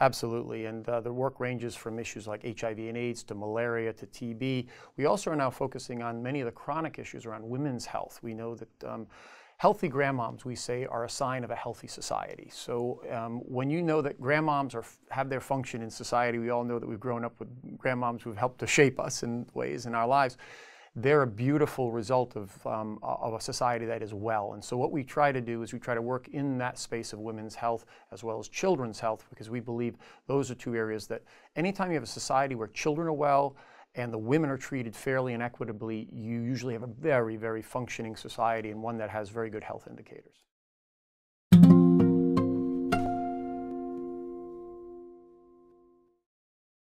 Absolutely, and uh, the work ranges from issues like HIV and AIDS to malaria to TB. We also are now focusing on many of the chronic issues around women's health. We know that um, healthy grandmoms, we say, are a sign of a healthy society. So um, when you know that grandmoms are, have their function in society, we all know that we've grown up with grandmoms who've helped to shape us in ways in our lives they're a beautiful result of, um, of a society that is well. And so what we try to do is we try to work in that space of women's health as well as children's health because we believe those are two areas that anytime you have a society where children are well and the women are treated fairly and equitably, you usually have a very, very functioning society and one that has very good health indicators.